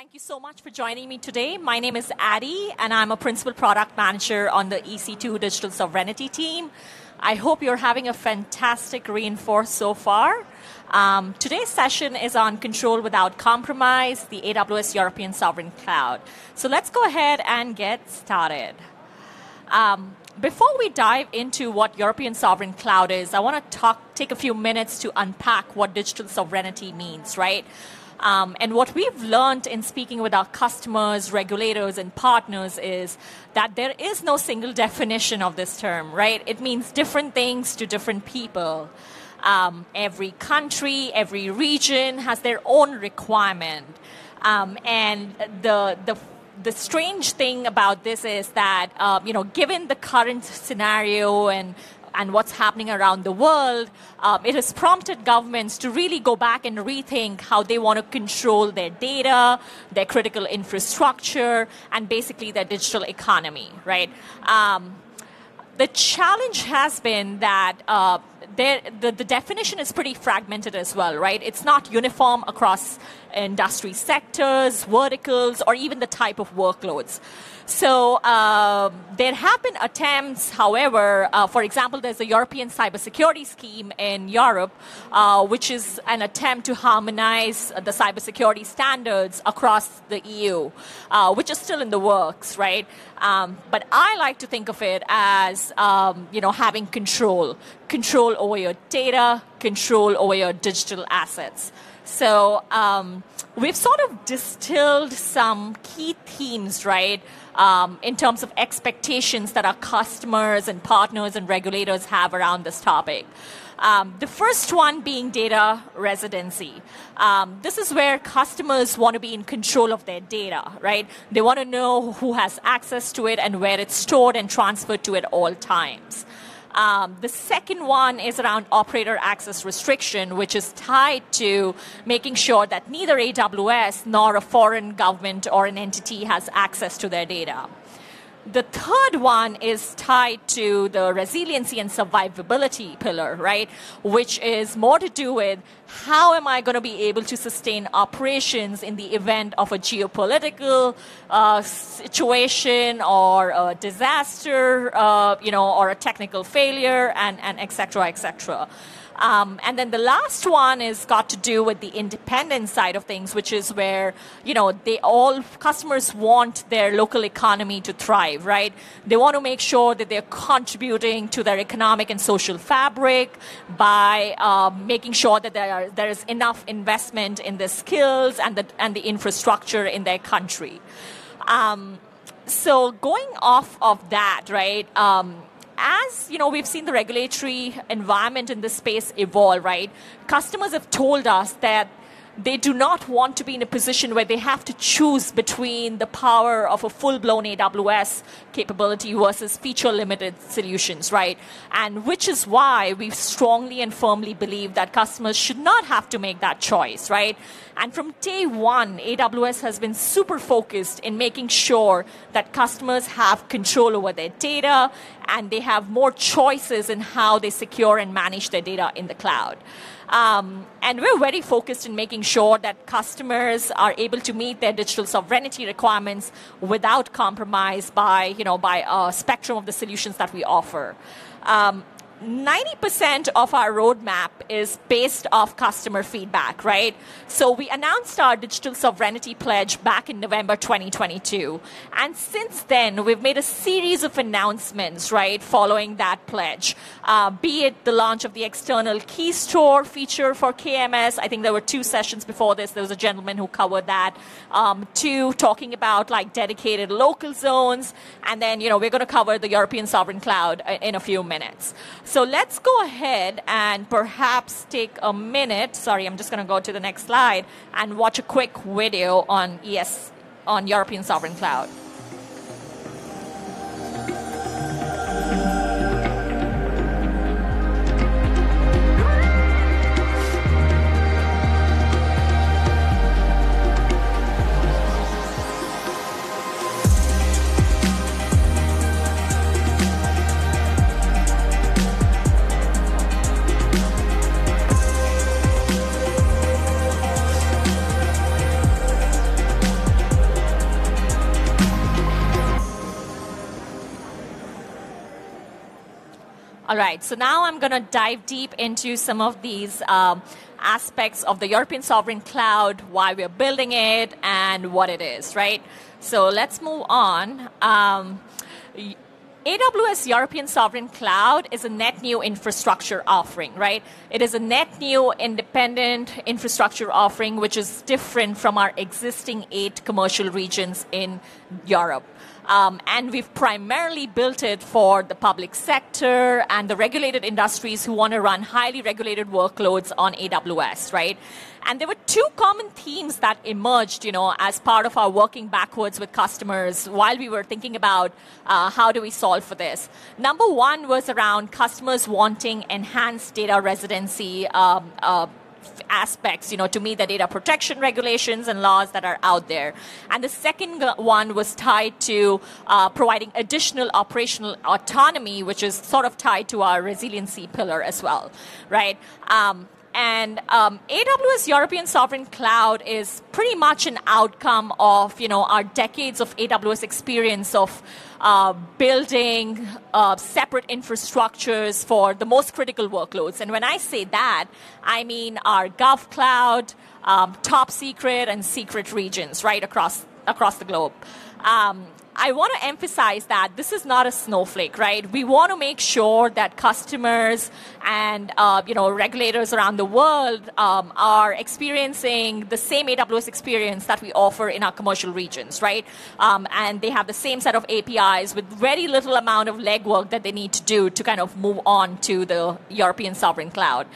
Thank you so much for joining me today. My name is Addie, and I'm a principal product manager on the EC2 Digital Sovereignty team. I hope you're having a fantastic reinforce so far. Um, today's session is on control without compromise, the AWS European Sovereign Cloud. So let's go ahead and get started. Um, before we dive into what European Sovereign Cloud is, I want to talk, take a few minutes to unpack what digital sovereignty means, right? Um, and what we've learned in speaking with our customers, regulators, and partners is that there is no single definition of this term, right? It means different things to different people. Um, every country, every region has their own requirement. Um, and the, the the strange thing about this is that uh, you know given the current scenario and and what's happening around the world, um, it has prompted governments to really go back and rethink how they want to control their data, their critical infrastructure, and basically their digital economy, right? Um, the challenge has been that uh, the, the definition is pretty fragmented as well, right? It's not uniform across industry sectors, verticals, or even the type of workloads. So uh, there have been attempts, however, uh, for example, there's a European cybersecurity scheme in Europe, uh, which is an attempt to harmonize the cybersecurity standards across the EU, uh, which is still in the works, right? Um, but I like to think of it as, um, you know, having control, control over your data, control over your digital assets. So um, we've sort of distilled some key themes, right? um, in terms of expectations that our customers and partners and regulators have around this topic. Um, the first one being data residency. Um, this is where customers want to be in control of their data, right? They want to know who has access to it and where it's stored and transferred to at all times. Um, the second one is around operator access restriction, which is tied to making sure that neither AWS nor a foreign government or an entity has access to their data. The third one is tied to the resiliency and survivability pillar, right? Which is more to do with how am I going to be able to sustain operations in the event of a geopolitical uh, situation or a disaster, uh, you know, or a technical failure, and, and et cetera, et cetera. Um, and then the last one is got to do with the independent side of things, which is where you know they all customers want their local economy to thrive, right? They want to make sure that they're contributing to their economic and social fabric by uh, making sure that there are, there is enough investment in the skills and the and the infrastructure in their country. Um, so going off of that, right? Um, as you know, we've seen the regulatory environment in this space evolve, right? Customers have told us that they do not want to be in a position where they have to choose between the power of a full blown AWS capability versus feature limited solutions, right? And which is why we strongly and firmly believe that customers should not have to make that choice, right? And from day one, AWS has been super focused in making sure that customers have control over their data and they have more choices in how they secure and manage their data in the cloud. Um, and we're very focused in making sure that customers are able to meet their digital sovereignty requirements without compromise by, you know, by a spectrum of the solutions that we offer. Um, 90% of our roadmap is based off customer feedback, right? So we announced our digital sovereignty pledge back in November 2022. And since then, we've made a series of announcements, right, following that pledge. Uh, be it the launch of the external key store feature for KMS. I think there were two sessions before this. There was a gentleman who covered that. Um, two, talking about like dedicated local zones. And then, you know, we're going to cover the European Sovereign Cloud uh, in a few minutes. So let's go ahead and perhaps take a minute. Sorry, I'm just going to go to the next slide and watch a quick video on ES on European Sovereign Cloud. Right, so now I'm going to dive deep into some of these um, aspects of the European Sovereign Cloud, why we're building it, and what it is, right? So let's move on. Um, AWS European Sovereign Cloud is a net new infrastructure offering, right? It is a net new independent infrastructure offering, which is different from our existing eight commercial regions in Europe. Um, and we've primarily built it for the public sector and the regulated industries who want to run highly regulated workloads on AWS, right? And there were two common themes that emerged, you know, as part of our working backwards with customers while we were thinking about uh, how do we solve for this. Number one was around customers wanting enhanced data residency um, uh, aspects, you know, to me, the data protection regulations and laws that are out there. And the second one was tied to uh, providing additional operational autonomy, which is sort of tied to our resiliency pillar as well, right? Um, and um, AWS European Sovereign Cloud is pretty much an outcome of you know our decades of AWS experience of uh, building uh, separate infrastructures for the most critical workloads. And when I say that, I mean our Gov Cloud, um, top secret, and secret regions right across across the globe. Um, I want to emphasize that this is not a snowflake, right? We want to make sure that customers and uh, you know regulators around the world um, are experiencing the same AWS experience that we offer in our commercial regions, right? Um, and they have the same set of APIs with very little amount of legwork that they need to do to kind of move on to the European sovereign cloud.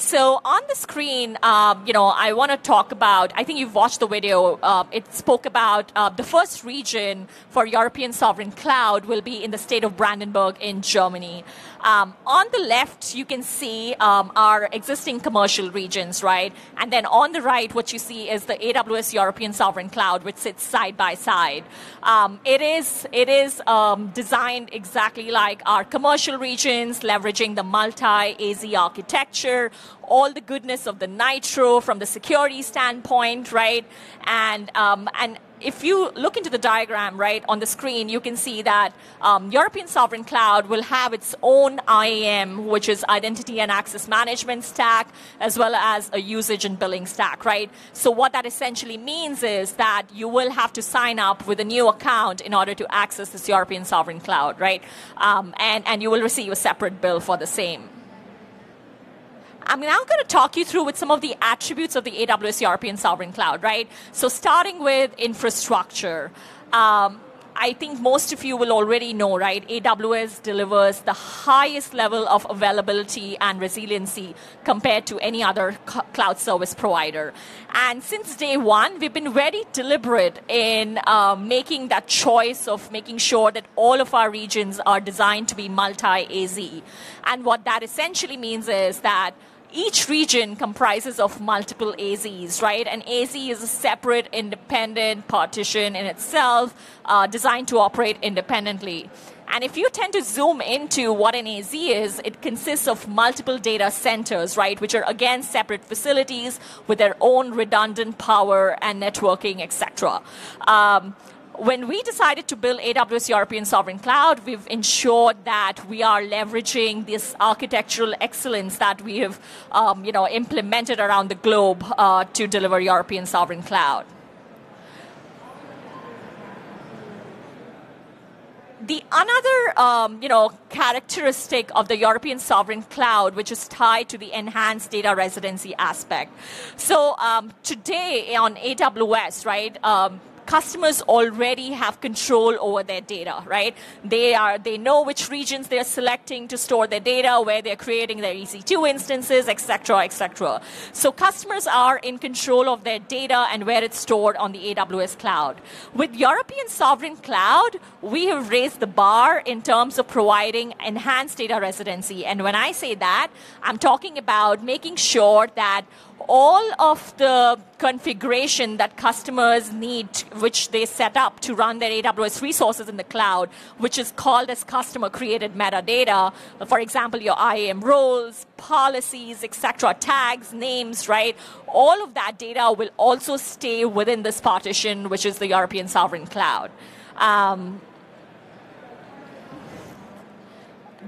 So on the screen, um, you know, I want to talk about. I think you've watched the video. Uh, it spoke about uh, the first region for European sovereign cloud will be in the state of Brandenburg in Germany. Um, on the left, you can see um, our existing commercial regions, right? And then on the right, what you see is the AWS European Sovereign Cloud, which sits side by side. Um, it is it is um, designed exactly like our commercial regions, leveraging the multi-AZ architecture, all the goodness of the Nitro from the security standpoint, right? And um, and if you look into the diagram right on the screen, you can see that um, European Sovereign Cloud will have its own IAM, which is Identity and Access Management stack, as well as a usage and billing stack, right? So what that essentially means is that you will have to sign up with a new account in order to access this European Sovereign Cloud, right? Um, and, and you will receive a separate bill for the same. I'm now going to talk you through with some of the attributes of the AWS European Sovereign Cloud, right? So starting with infrastructure. Um, I think most of you will already know, right? AWS delivers the highest level of availability and resiliency compared to any other cloud service provider. And since day one, we've been very deliberate in uh, making that choice of making sure that all of our regions are designed to be multi AZ. And what that essentially means is that each region comprises of multiple AZs, right? And AZ is a separate, independent partition in itself, uh, designed to operate independently. And if you tend to zoom into what an AZ is, it consists of multiple data centers, right, which are again separate facilities with their own redundant power and networking, etc. Um, when we decided to build AWS European Sovereign Cloud, we've ensured that we are leveraging this architectural excellence that we have, um, you know, implemented around the globe uh, to deliver European Sovereign Cloud. the another um, you know characteristic of the European sovereign cloud, which is tied to the enhanced data residency aspect. So um, today on AWS, right, um, customers already have control over their data, right? They are they know which regions they're selecting to store their data, where they're creating their EC2 instances, etc., etc. So customers are in control of their data and where it's stored on the AWS cloud. With European Sovereign Cloud, we have raised the bar in terms of providing enhanced data residency. And when I say that, I'm talking about making sure that all of the configuration that customers need, which they set up to run their AWS resources in the cloud, which is called as customer created metadata. For example, your IAM roles, policies, etc., tags, names, right? All of that data will also stay within this partition, which is the European Sovereign Cloud. Um,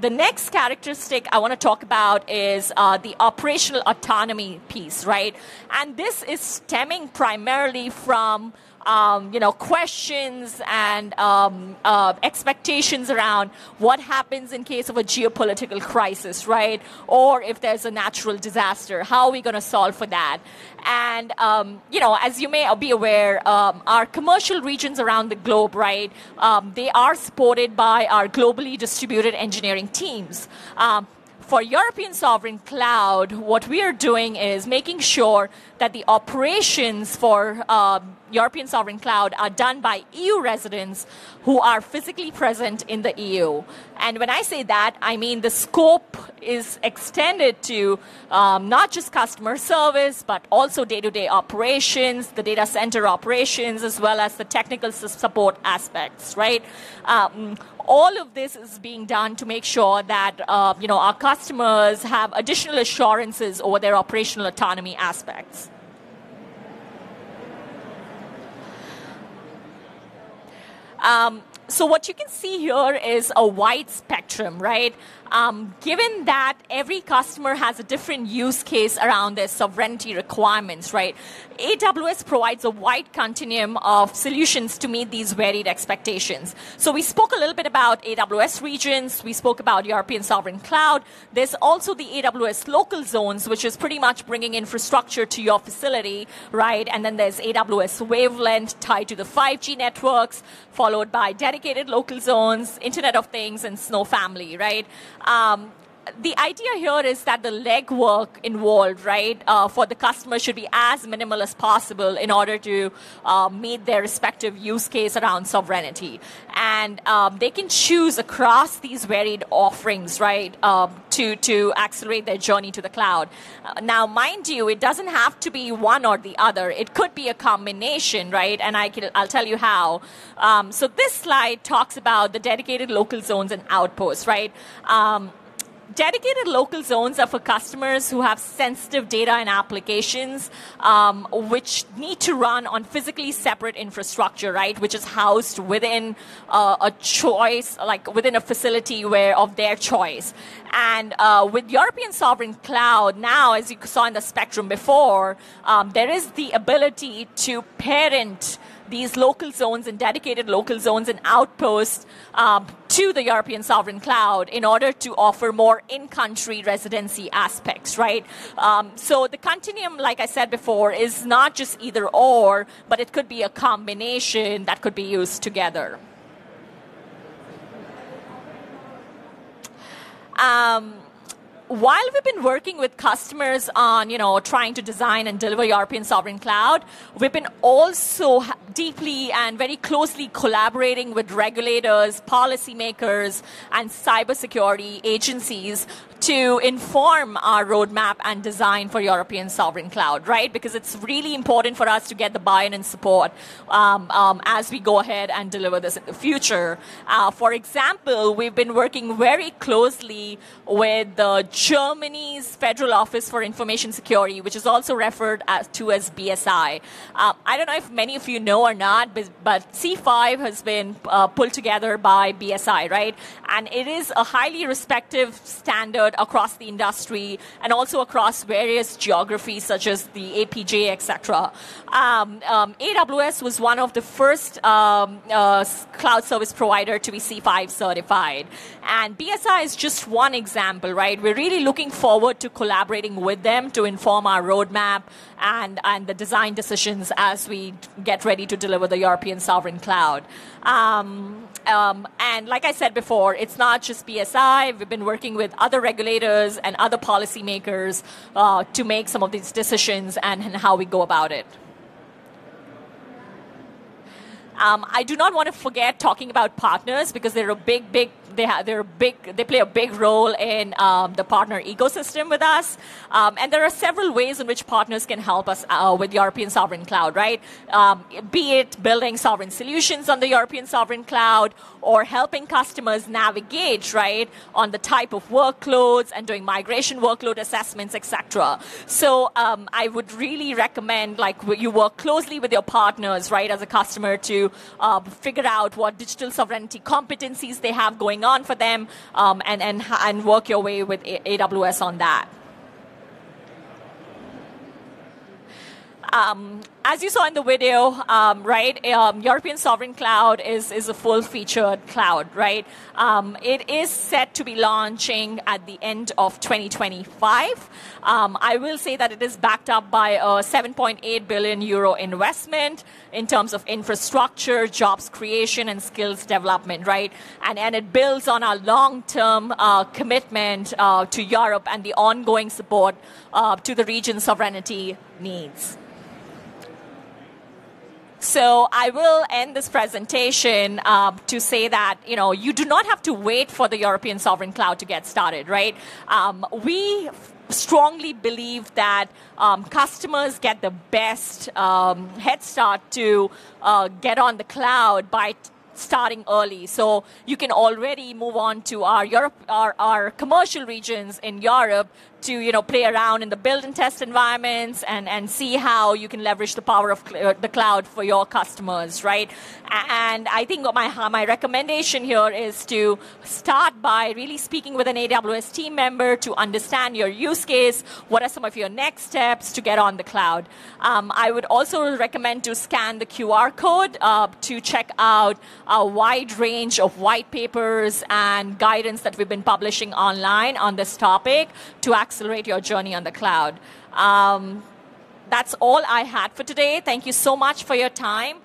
the next characteristic I want to talk about is uh, the operational autonomy piece, right? And this is stemming primarily from um, you know, questions and um, uh, expectations around what happens in case of a geopolitical crisis, right? Or if there's a natural disaster, how are we going to solve for that? And, um, you know, as you may be aware, um, our commercial regions around the globe, right, um, they are supported by our globally distributed engineering teams. Um, for European Sovereign Cloud, what we are doing is making sure that the operations for European Sovereign Cloud are done by EU residents who are physically present in the EU. And when I say that, I mean the scope is extended to um, not just customer service, but also day to day operations, the data center operations, as well as the technical support aspects, right? Um, all of this is being done to make sure that uh, you know our customers have additional assurances over their operational autonomy aspects. Um, so what you can see here is a wide spectrum, right? Um, given that every customer has a different use case around their sovereignty requirements, right? AWS provides a wide continuum of solutions to meet these varied expectations. So we spoke a little bit about AWS regions. We spoke about European Sovereign Cloud. There's also the AWS local zones, which is pretty much bringing infrastructure to your facility, right? And then there's AWS wavelength tied to the 5G networks, followed by dedicated local zones, Internet of Things, and Snow Family, right? Um, the idea here is that the legwork involved, right, uh, for the customer should be as minimal as possible in order to uh, meet their respective use case around sovereignty. And um, they can choose across these varied offerings, right, um, to, to accelerate their journey to the cloud. Uh, now, mind you, it doesn't have to be one or the other. It could be a combination, right? And I can, I'll tell you how. Um, so this slide talks about the dedicated local zones and outposts, right? Dedicated local zones are for customers who have sensitive data and applications um, which need to run on physically separate infrastructure right? Which is housed within uh, a choice like within a facility where of their choice. And uh, with european sovereign cloud now as you saw in the spectrum before um, there is the ability to parent these local zones and dedicated local zones and outposts um, to the European sovereign cloud in order to offer more in country residency aspects, right? Um, so the continuum, like I said before, is not just either or, but it could be a combination that could be used together. Um, while we've been working with customers on, you know, trying to design and deliver European sovereign cloud, we've been also deeply and very closely collaborating with regulators, policymakers, and cybersecurity agencies to inform our roadmap and design for European sovereign cloud, right? Because it's really important for us to get the buy-in and support um, um, as we go ahead and deliver this in the future. Uh, for example, we've been working very closely with the Germany's Federal Office for Information Security, which is also referred as, to as BSI. Uh, I don't know if many of you know or not, but, but C5 has been uh, pulled together by BSI, right? And it is a highly respected standard across the industry and also across various geographies such as the APJ, etc. Um, um, AWS was one of the first um, uh, cloud service provider to be C5 certified, and BSI is just one example, right? We're really looking forward to collaborating with them to inform our roadmap and and the design decisions as we get ready to deliver the European sovereign cloud. Um, um, and like I said before, it's not just BSI. We've been working with other regulators and other policymakers uh, to make some of these decisions and, and how we go about it. Um, I do not want to forget talking about partners because they're a big, big they have they're big they play a big role in um, the partner ecosystem with us. Um, and there are several ways in which partners can help us uh, with European sovereign cloud right? Um, be it building sovereign solutions on the European sovereign cloud or helping customers navigate right on the type of workloads and doing migration workload assessments etc so um, I would really recommend like you work closely with your partners right as a customer to uh, figure out what digital sovereignty competencies they have going going on for them um, and, and, and work your way with AWS on that. Um, as you saw in the video, um, right, um, European Sovereign Cloud is, is a full featured cloud, right? Um, it is set to be launching at the end of 2025. Um, I will say that it is backed up by a 7.8 billion euro investment in terms of infrastructure, jobs creation, and skills development, right? And, and it builds on our long term uh, commitment uh, to Europe and the ongoing support uh, to the region's sovereignty needs. So I will end this presentation uh, to say that you know you do not have to wait for the European sovereign cloud to get started, right? Um, we strongly believe that um, customers get the best um, head start to uh, get on the cloud by starting early. So you can already move on to our Europe, our, our commercial regions in Europe to you know play around in the build and test environments and, and see how you can leverage the power of cl- uh, the cloud for your customers, right? And I think my my recommendation here is to start by really speaking with an AWS team member to understand your use case. What are some of your next steps to get on the cloud? Um, I would also recommend to scan the QR code uh, to check out a wide range of white papers and guidance that we've been publishing online on this topic to access accelerate your journey on the cloud. Um, that's all I had for today. Thank you so much for your time.